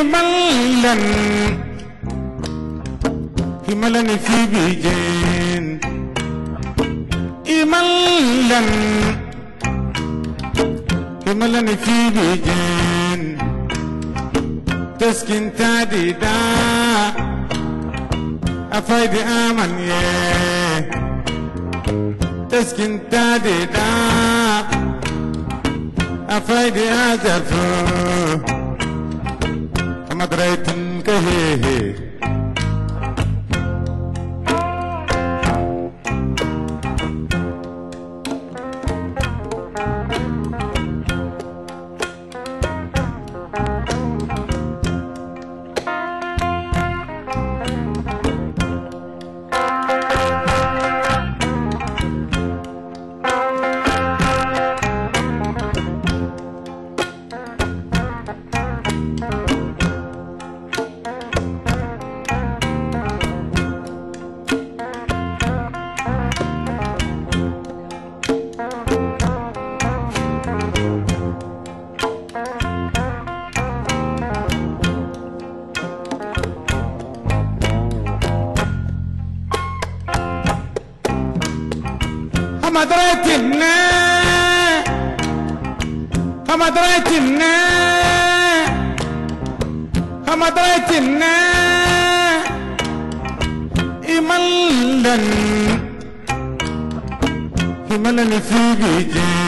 إملا إملا في بيجين. إملا إملا في بيجين. تسكن تاديدا. أفايد آمن يه تسكن تاديدا. أفايد प्रयत्न कहे مدرتنا مدرتنا مدرتنا إملا إملا في بيجين